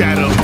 shadow.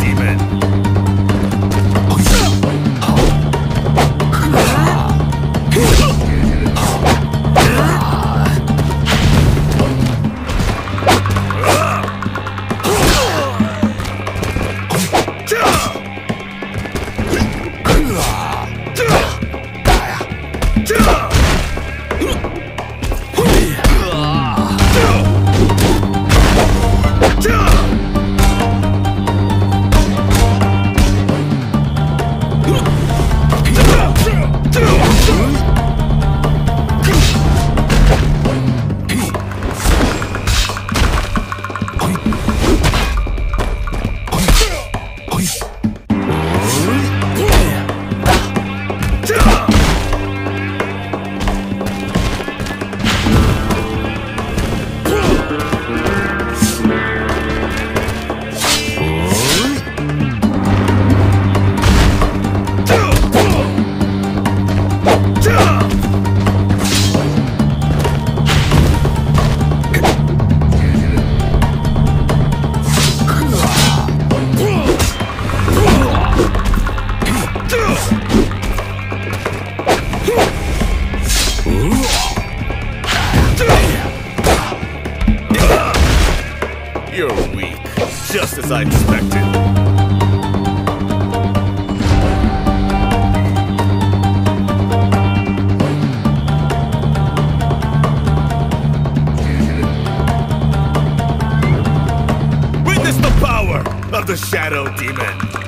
You're weak, just as I expected. Witness the power of the Shadow Demon.